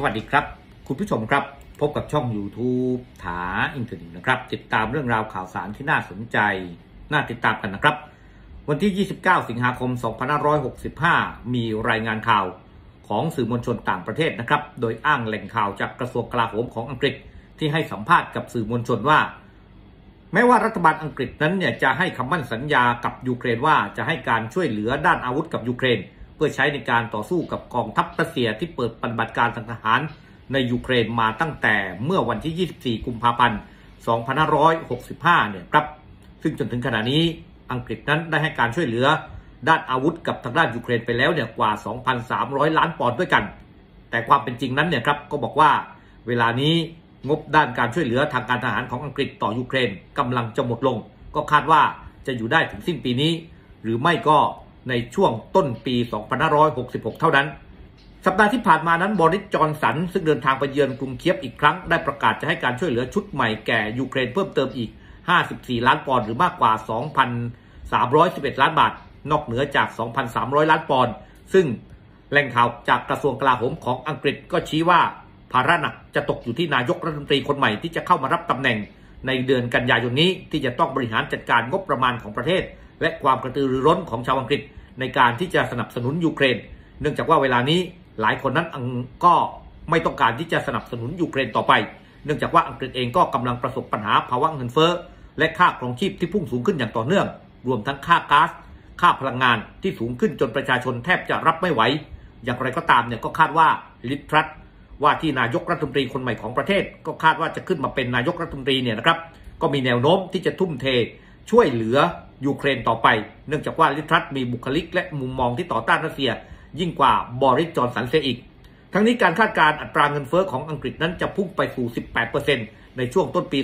สวัสดีครับ คุณผู้ชมครับ พบกับช่อง YouTube ถาอินเทอร์เน็ตนะครับ ติดตามเรื่องราวข่าวสารที่น่าสนใจ น่าติดตามกันนะครับ วันที่ 29 สิงหาคม 2565 มีรายงานข่าวของสื่อมวลชนต่างประเทศนะครับ โดยอ้างแหล่งข่าวจากกระทรวงกลาโหมของอังกฤษที่ให้สัมภาษณ์กับสื่อมวลชนว่า แม้ว่ารัฐบาลอังกฤษนั้นเนี่ยจะให้คำมั่นสัญญากับยูเครนว่าจะให้การช่วยเหลือด้านอาวุธกับยูเครน เพื่อใช้ในการต่อสู้กับกองทัพรัสเซียที่เปิดปฏิบัติการทางทหาร ในยูเครนมาตั้งแต่เมื่อวันที่ 24 กุมภาพันธ์ 2565 เนี่ยครับ ซึ่งจนถึงขณะนี้อังกฤษนั้นได้ให้การช่วยเหลือด้านอาวุธกับทางด้านยูเครนไปแล้วเนี่ยกว่า 2,300 ล้านปอนด์ด้วยกัน แต่ความเป็นจริงนั้นเนี่ยครับก็บอกว่าเวลานี้งบด้านการช่วยเหลือทางการทหารของอังกฤษต่อยูเครนกำลังจะหมดลง ก็คาดว่าจะอยู่ได้ถึงสิ้นปีนี้ หรือไม่ก็ ในช่วงต้นปี 2566 เท่านั้น สัปดาห์ที่ผ่านมานั้นบริสจอนสัน ซึ่งเดินทางไปเยือนกรุงเคียบอีกครั้ง ได้ประกาศจะให้การช่วยเหลือชุดใหม่แก่ยูเครนเพิ่มเติมอีก 54 ล้านปอนด์หรือมากกว่า 2,311 ล้านบาท นอกเหนือจาก 2,300 ล้านปอนด์ซึ่งแหล่งข่าวจากกระทรวงกลาโหมของอังกฤษก็ชี้ว่าภาระหนักจะตกอยู่ที่นายกรัฐมนตรีคนใหม่ที่จะเข้ามารับตำแหน่งในเดือนกันยายนนี้ที่จะต้องบริหารจัดการงบประมาณของประเทศ และความกระตือรือร้นของชาวอังกฤษ ในการที่จะสนับสนุนยูเครน เนื่องจากว่าเวลานี้หลายคนนั้นก็ไม่ต้องการที่จะสนับสนุนยูเครนต่อไป เนื่องจากว่าอังกฤษเองก็กำลังประสบปัญหาภาวะเงินเฟ้อและค่าครองชีพที่พุ่งสูงขึ้นอย่างต่อเนื่อง รวมทั้งค่าก๊าซค่าพลังงานที่สูงขึ้นจนประชาชนแทบจะรับไม่ไหว อย่างไรก็ตามเนี่ยก็คาดว่าลิทรัตว่าที่นายกรัฐมนตรีคนใหม่ของประเทศ ก็คาดว่าจะขึ้นมาเป็นนายกรัฐมนตรีเนี่ยนะครับ ก็มีแนวโน้มที่จะทุ่มเทช่วยเหลือ ยูเครนต่อไป เนื่องจากว่าลิทรัตมีบุคลิกและมุมมองที่ต่อต้านรัสเซีย ยิ่งกว่าบอริสจอนสันเซอีก ทั้งนี้การคาดการณ์อัตราเงินเฟอ้อของอังกฤษนั้นจะพุ่งไปสู่ 18%ในช่วงต้นปี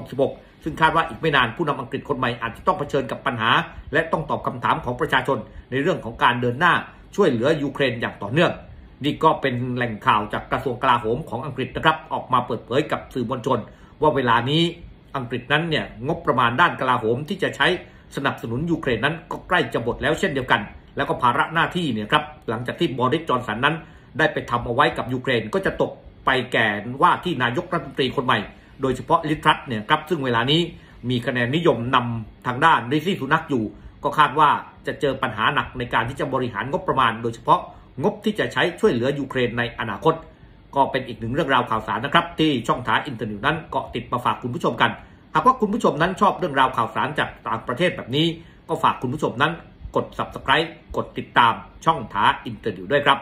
2566 ซึ่งคาดว่าอีกไม่นานผู้นำอังกฤษคนใหม่อาจจะต้องเผชิญกับปัญหา และต้องตอบคำถามของประชาชน ในเรื่องของการเดินหน้าช่วยเหลือยูเครนอย่างต่อเนื่องนี่ก็เป็นแหล่งข่าวจากกระทรวงกลาโหมของอังกฤษนะครับออกมาเปิดเผยกับสื่อมวลชน ว่าเวลานี้อังกฤษนั้นเนี่ยงบประมาณด้านกลาโหมที่จะใช้ สนับสนุนยูเครนนั้นก็ใกล้จะหมดแล้วเช่นเดียวกัน แล้วก็ภาระหน้าที่เนี่ยครับหลังจากที่บอริสจอนสันนั้น ได้ไปทำเอาไว้กับยูเครนก็จะตกไปแก่ว่าที่นายกรัฐมนตรีคนใหม่ โดยเฉพาะลิทรัตเนี่ยครับซึ่งเวลานี้มีคะแนนนิยมนทางด้านริชี่สุนัคอยู่ ก็คาดว่าจะเจอปัญหาหนักในการที่จะบริหารงบประมาณ โดยเฉพาะงบที่จะใช้ช่วยเหลือยูเครนในอนาคต ก็เป็นอีกหนึ่งเรื่องราวข่าวสารนะครับ ที่ช่อง THA Internews นั้นเกาะติดมาฝากคุณผู้ชมกัน หากว่าคุณผู้ชมนั้นชอบเรื่องราวข่าวสารจากต่างประเทศแบบนี้ ก็ฝากคุณผู้ชมนั้นกด subscribe กดติดตามช่อง THA Internews ด้วยครับ